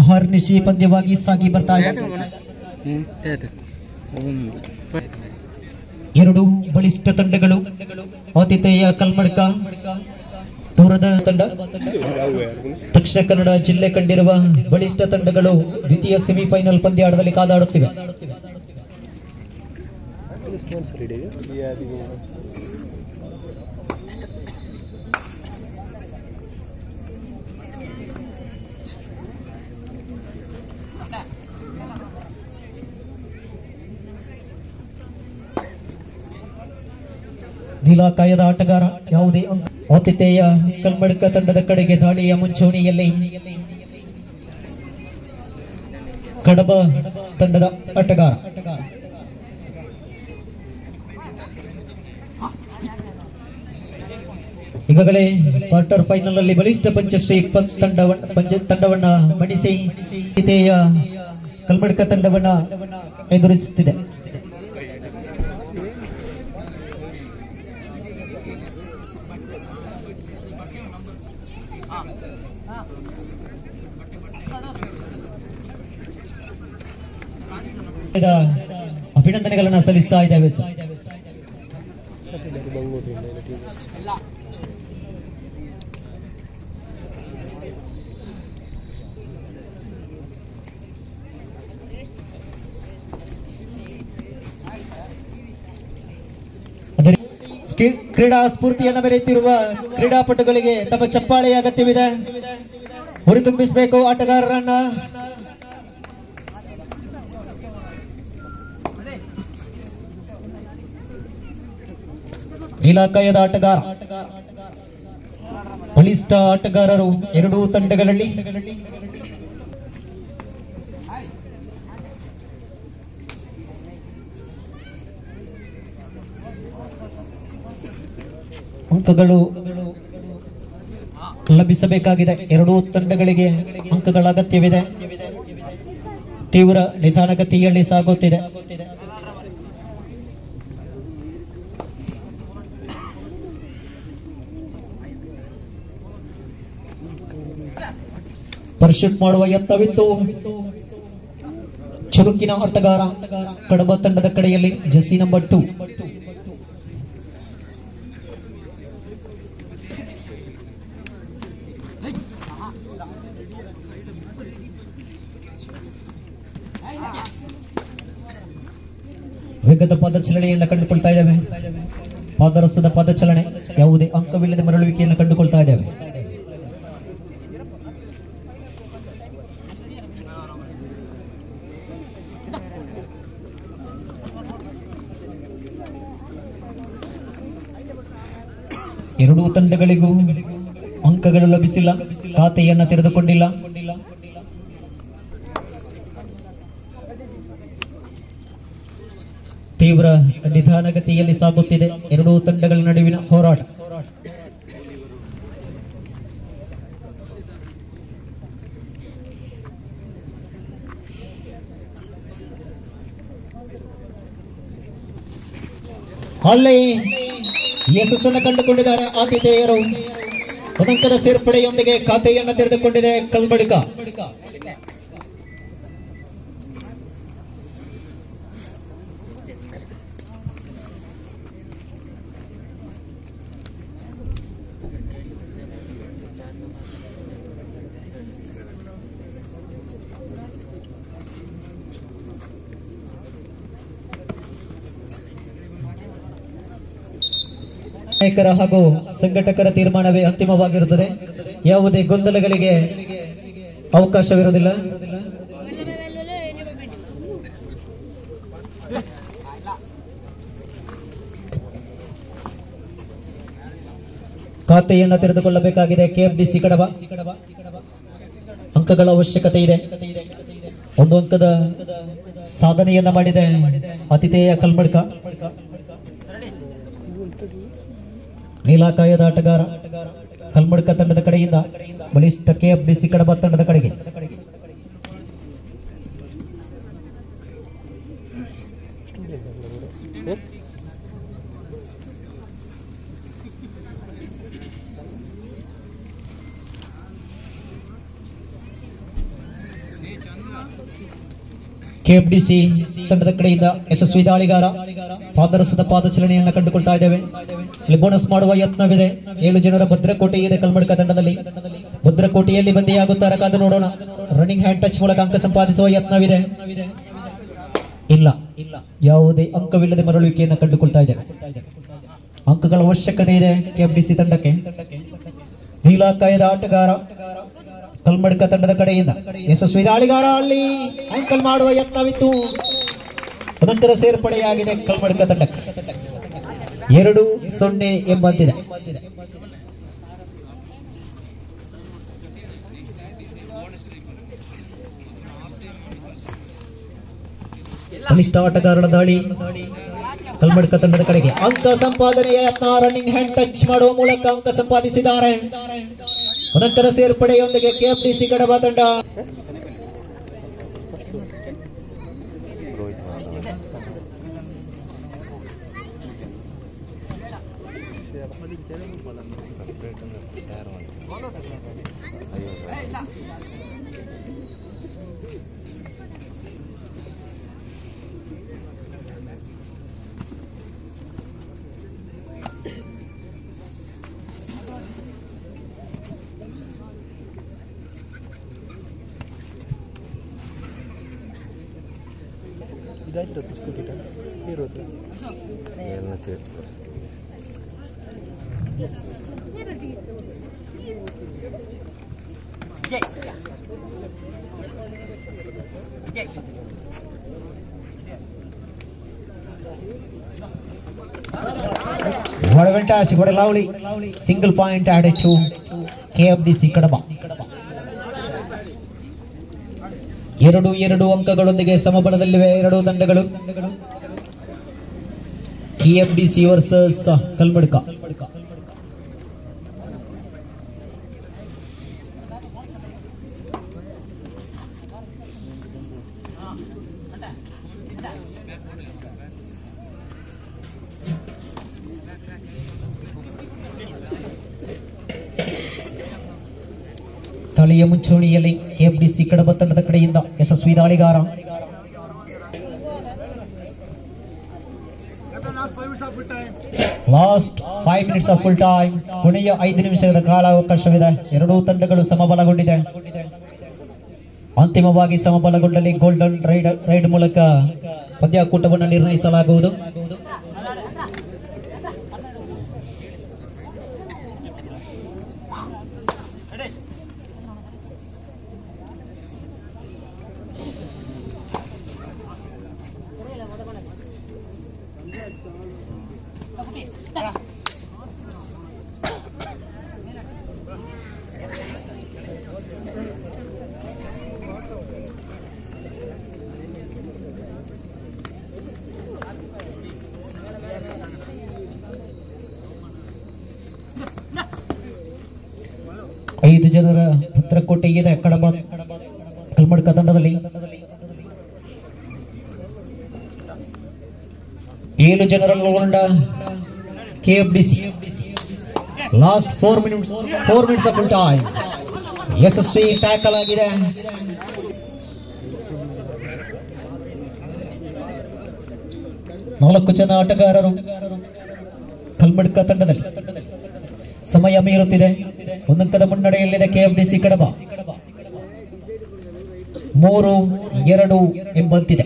ಅಹರ್ನಿಶಿ ಪಂದ್ಯವಾಗಿ ಸಾಗಿ ಬರ್ತಾ ಇದೆ. ಎರಡು ಬಲಿಷ್ಠ ತಂಡಗಳು ಆತಿಥೇಯ ಕಲ್ಮಡ್ಕ ದೂರದ ತಂಡ ದಕ್ಷಿಣ ಕನ್ನಡ ಜಿಲ್ಲೆ ಕಂಡಿರುವ ಬಲಿಷ್ಠ ತಂಡಗಳು ದ್ವಿತೀಯ ಸೆಮಿಫೈನಲ್ ಪಂದ್ಯಾಟದಲ್ಲಿ ಕಾದಾಡುತ್ತಿವೆ. ನೀಲಾಕಾಯದ ಆಟಗಾರ ಯಾವುದೇ ಆತಿಥೇಯ ಕಲ್ಮಡ್ಕ ತಂಡದ ಕಡೆಗೆ ದಾಳಿಯ ಮುಂಚೂಣಿಯಲ್ಲಿ ಕಡಬ ತಂಡದ ಆಟಗಾರ. ಈಗಾಗಲೇ ಕ್ವಾರ್ಟರ್ ಫೈನಲ್ ಅಲ್ಲಿ ಬಲಿಷ್ಠ ಪಂಚಶ್ರೀ ಪಂಚ್ ತಂಡವನ್ನ ಮಣಿಸಿ ಕಲ್ಮಡ್ಕ ತಂಡವನ್ನ ಎದುರಿಸುತ್ತಿದೆ. ಅಭಿನಂದನೆಗಳನ್ನ ಸಲ್ಲಿಸ್ತಾ ಇದ್ದೇವೆ ಕ್ರೀಡಾ ಸ್ಫೂರ್ತಿಯನ್ನು ಮೆರೆಯುತ್ತಿರುವ ಕ್ರೀಡಾಪಟುಗಳಿಗೆ ತಮ್ಮ ಚಪ್ಪಾಳೆಯ ಅಗತ್ಯವಿದೆ. ಹುರಿದುಂಬಿಸಬೇಕು ಆಟಗಾರರನ್ನ. ಇಲಾಖೆಯದ ಆಟಗಾರ? ಬಲಿಷ್ಠ ಆಟಗಾರರು ಎರಡೂ ತಂಡಗಳಲ್ಲಿ? ಅಂಕಗಳು ಲಭಿಸಬೇಕಾಗಿದೆ. ಎರಡೂ ತಂಡಗಳಿಗೆ ಅಂಕಗಳ ಅಗತ್ಯವಿದೆ. ತೀವ್ರ ನಿಧಾನಗತಿಯಲ್ಲಿ ಸಾಗುತ್ತಿದೆ. ಪರಿಶೀಟ್ ಮಾಡುವ ಯತ್ನವಿತ್ತು. ಚುರುಕಿನ ಆಟಗಾರ ಕಡಬ ತಂಡದ ಕಡೆಯಲ್ಲಿ ಜೆಸಿ ನಂಬರ್ ಟು. ವೇಗದ ಪದಚಲನೆಯನ್ನು ಕಂಡುಕೊಳ್ತಾ ಇದ್ದೇವೆ. ಪಾದರಸದ ಪದಚಲನೆ ಯಾವುದೇ ಅಂಕವಿಲ್ಲದ ಮರಳುವಿಕೆಯನ್ನು ಕಂಡುಕೊಳ್ತಾ ಇದ್ದೇವೆ. ಎರಡೂ ತಂಡಗಳಿಗೂ ಅಂಕಗಳು ಲಭಿಸಿಲ್ಲ ಖಾತೆಯನ್ನ ತೆರೆದುಕೊಂಡಿಲ್ಲ. ತೀವ್ರ ನಿಧಾನಗತಿಯಲ್ಲಿ ಸಾಗುತ್ತಿದೆ ಎರಡೂ ತಂಡಗಳ ನಡುವಿನ ಹೋರಾಟ. ಅಲ್ಲಿ ಯಶಸ್ಸನ್ನು ಕಂಡುಕೊಂಡಿದ್ದಾರೆ ಆತಿಥೇಯರು ಪದಂಕದ ಸೇರ್ಪಡೆಯೊಂದಿಗೆ ಖಾತೆಯನ್ನು ತೆರೆದುಕೊಂಡಿದೆ ಕಲ್ಬಡಿಕ ನಾಯಕರ ಹಾಗೂ ಸಂಘಟಕರ ತೀರ್ಮಾನವೇ ಅಂತಿಮವಾಗಿರುತ್ತದೆ. ಯಾವುದೇ ಗೊಂದಲಗಳಿಗೆ ಅವಕಾಶವಿರುವುದಿಲ್ಲ. ಖಾತೆಯನ್ನು ತೆರೆದುಕೊಳ್ಳಬೇಕಾಗಿದೆ ಕೆಎಫ್ಡಿಸಿ ಕಡವ. ಅಂಕಗಳ ಅವಶ್ಯಕತೆ ಇದೆ. ಒಂದು ಅಂಕದ ಸಾಧನೆಯನ್ನ ಮಾಡಿದೆ ಆತಿಥೇಯ ಕಲ್ಮಡ್ಕ. ನೀಲಾಕಾಯದ ಆಟಗಾರ, ಕಲ್ಮಡ್ಕ ತಂಡದ ಕಡೆಯಿಂದ ಬಲಿಷ್ಠ ಕೆಎಫ್ ಡಿಸಿ ಕಡಬ ತಂಡದ ಕಡೆಗೆ. ಕೆಎಫ್ಡಿಸಿ ತಂಡದ ಕಡೆಯಿಂದ ಯಶಸ್ವಿ ದಾಳಿಗಾರ, ಪಾದರಸದ ಪಾದಚಲನೆಯನ್ನು ಕಂಡುಕೊಳ್ತಾ ಇದ್ದೇವೆ. ಇಲ್ಲಿ ಬೋನಸ್ ಮಾಡುವ ಯತ್ನವಿದೆ. ಏಳು ಜನರ ಭದ್ರಕೋಟೆ ಇದೆ ಕಲ್ಮಡ್ಕ ತಂಡದಲ್ಲಿ. ಭದ್ರಕೋಟೆಯಲ್ಲಿ ಬಂದಿಯಾಗುತ್ತಾರೆ ಕಾದು ನೋಡೋಣ. ರನ್ನಿಂಗ್ ಹ್ಯಾಂಡ್ ಟಚ್ ಮೂಲಕ ಅಂಕ ಸಂಪಾದಿಸುವ ಯತ್ನವಿದೆ. ಇಲ್ಲ. ಇಲ್ಲ ಯಾವುದೇ ಅಂಕವಿಲ್ಲದೆ ಮರಳುವಿಕೆಯನ್ನು ಕಂಡುಕೊಳ್ತಾ ಇದೆ ಅಂಕಗಳ ಅವಶ್ಯಕತೆ ಇದೆ ಕೆಎಫ್ಡಿಸಿ ತಂಡಕ್ಕೆ. ನೀಲಾಕಾಯದ ಆಟಗಾರ ಕಲ್ಮಡ್ಕ ತಂಡದ ಕಡೆಯಿಂದ. ಯಶಸ್ವಿ ದಾಳಿಗಾರ ಅಲ್ಲಿ ಅಂಕಲ್ ಮಾಡುವ ಯತ್ನವಿತ್ತು. ಅನಂತರ ಸೇರ್ಪಡೆಯಾಗಿದೆ ಕಲ್ಮಡ್ಕ ತಂಡಕ್ಕೆ. ಎರಡು ಸೊನ್ನೆ ಎಂಬಂತಿದೆ ಕನಿಷ್ಠ ಆಟಗಾರರ ದಾಳಿ. ಕಲ್ಮಡ್ಕ ತಂಡದ ಕಡೆಗೆ. ಅಂಕ ಸಂಪಾದನೆಯ ಯತ್ನ ರನ್ನಿಂಗ್ ಹ್ಯಾಂಡ್ ಟಚ್ ಮಾಡುವ ಮೂಲಕ ಅಂಕ ಸಂಪಾದಿಸಿದ್ದಾರೆ. ಅದಕ್ಕರ ಸೇರ್ಪಡೆಯೊಂದಿಗೆ ಕೆಎಫ್ಡಿಸಿ ಕಡಬ ತಂಡ. ಮೇಲ್ನ ಚೇರ್ಚ್ಕೊ ವಡವೆಂಟಾಶಿ ವಡಲಾವಳಿ single point added to KFDC Kadaba ಎರಡು ಎರಡು ಅಂಕಗಳೊಂದಿಗೆ ಸಮಬಲದಲ್ಲಿವೆ ಎರಡು ತಂಡಗಳು. ಕೆಎಫ್ಡಿಸಿ ವರ್ಸಸ್ ಕಲ್ಮಡ್ಕ ತಲೆಯ ಮುಂಚೂಣಿಯಲ್ಲಿ ಕೆಎಫ್ಡಿಸಿ ಕಡಬ ತಂಡದ ಕಡೆಯಿಂದ ಯಶಸ್ವಿ ದಾಳಿಗಾರ. Last five minutes of full time ಕೊನೆಯ ಐದು ನಿಮಿಷದ ಕಾಲಾವಕಾಶವಿದೆ. ಎರಡೂ ತಂಡಗಳು ಸಮಬಲಗೊಂಡಿದೆ. ಅಂತಿಮವಾಗಿ ಸಮಬಲಗೊಂಡಲ್ಲಿ ಗೋಲ್ಡನ್ ರೈಡ್ ರೈಡ್ ಮೂಲಕ ಪದ್ಯಕೂಟವನ್ನು ನಿರ್ಣಯಿಸಲಾಗುವುದು. ಜನರ ಭದ್ರಕೋಟೆ ಇದೆ ಕಡಬ ಕಲ್ಮಡ್ ಕದಂಡದಲ್ಲಿ. ಏಳು ಜನರನ್ನೊಳಗೊಂಡ KFDC last four minutes four minutes of time Yashasvi tackle ಆಗಿದೆ. ನಾಲ್ಕು ಜನ ಆಟಗಾರರು ಕಲ್ಮಡ್ಕ ತಂಡದಲ್ಲಿ ಸಮಯ ಮೀರುತ್ತಿದೆ. ಒಂದಂಕದ ಮುನ್ನಡೆಯಲ್ಲಿದೆ ಕೆಎಫ್ಡಿಸಿ ಕಡಬ ಮೂರು, ಎರಡು ಎಂಬಂತಿದೆ.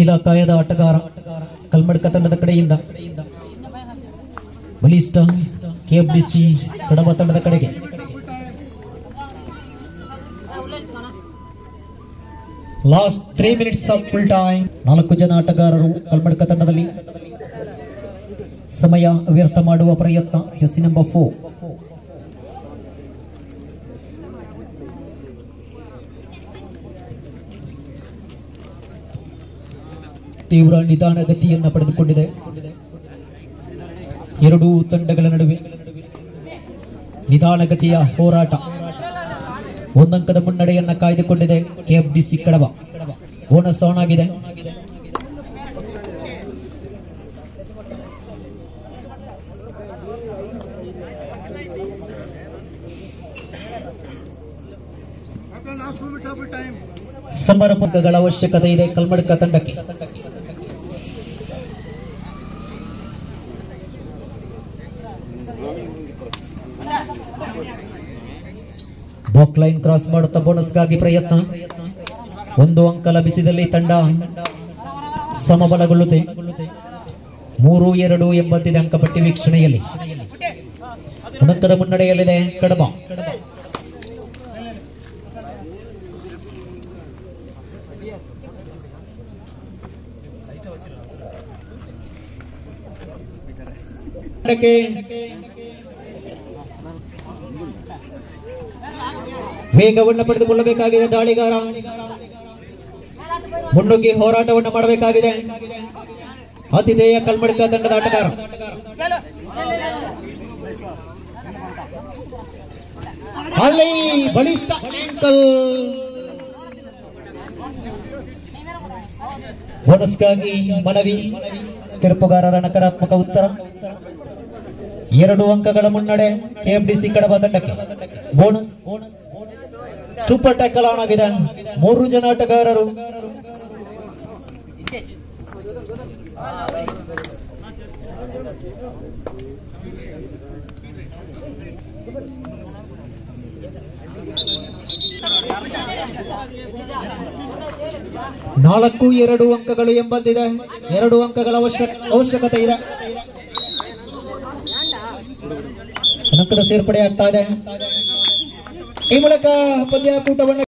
ಇಲಾಖಾಯದ ಆಟಗಾರ ಕಲ್ಮಡ್ಕ ತಂಡದ ಕಡೆಯಿಂದ ಬಲಿಷ್ಠ ಕೆಎಫ್ಡಿಸಿ ಕಡಬ ತಂಡದ ಕಡೆಗೆ. Last three minutes of full time ನಾಲ್ಕು ಜನ ಆಟಗಾರರು ಕಲ್ಮಡ್ಕ ತಂಡದಲ್ಲಿ ಸಮಯ ವ್ಯರ್ಥ ಮಾಡುವ ಪ್ರಯತ್ನ ಜೆಸಿ ನಂಬರ್ ಫೋರ್ ತೀವ್ರ ನಿಧಾನಗತಿಯನ್ನು ಪಡೆದುಕೊಂಡಿದೆ. ಎರಡೂ ತಂಡಗಳ ನಡುವೆ ನಿಧಾನಗತಿಯ ಹೋರಾಟ. ಒಂದಂಕದ ಮುನ್ನಡೆಯನ್ನ ಕಾಯ್ದುಕೊಂಡಿದೆ ಕೆಎಫ್ಡಿಸಿ ಕಡಬ ಬೋನಸ್ ಆನ್ ಆಗಿದೆ. ಸಮರ ಅವಶ್ಯಕತೆ ಇದೆ ಕಲ್ಮಡ್ಕ ತಂಡಕ್ಕೆ. ಲೈನ್ ಕ್ರಾಸ್ ಮಾಡುತ್ತಾ ಬೋನಸ್ಗಾಗಿ ಪ್ರಯತ್ನ. ಒಂದು ಅಂಕ ಲಭಿಸಿದಲ್ಲಿ ತಂಡ ಸಮಬಲಗೊಳ್ಳುತ್ತೆ. ಮೂರು, ಎರಡು ಎಂಬತ್ತಿದೆ ಅಂಕಪಟ್ಟಿ ವೀಕ್ಷಣೆಯಲ್ಲಿ. ಅಂಕದ ಮುನ್ನಡೆಯಲ್ಲಿದೆ ಕಡಬ. ವೇಗವನ್ನು ಪಡೆದುಕೊಳ್ಳಬೇಕಾಗಿದೆ ದಾಳಿಗಾರ. ಮುನ್ನುಗ್ಗಿ ಹೋರಾಟವನ್ನು ಮಾಡಬೇಕಾಗಿದೆ. ಆತಿಥೇಯ ಕಲ್ಮಡಿಕ ತಂಡದ ಆಟಗಾರ. ಅಲ್ಲಿ ಬಲಿಷ್ಠ ಆಂಕಲ್ ಬೋನಸ್ಗಾಗಿ ಮನವಿ, ತಿರುಪುಗಾರರ ನಕಾರಾತ್ಮಕ ಉತ್ತರ. ಎರಡು ಅಂಕಗಳ ಮುನ್ನಡೆ ಕೆಎಫ್ಡಿಸಿ ಕಡಬ ತಂಡಕ್ಕೆ. ಬೋನಸ್. ಸೂಪರ್ ಟ್ಯಾಕಲ್ ಆನ್ ಆಗಿದೆ. ಮೂರು ಜನ ಆಟಗಾರರು. ನಾಲ್ಕು, ಎರಡು ಅಂಕಗಳು ಎಂಬಂತಿದೆ. ಎರಡು ಅಂಕಗಳ ಅವಶ್ಯಕ ಅವಶ್ಯಕತೆ ಇದೆ. ಸೇರ್ಪಡೆ ಆಗ್ತಾ ಇದೆ. ಈ ಮೂಲಕ ಪಂದ್ಯಾಕೂಟವನ್ನು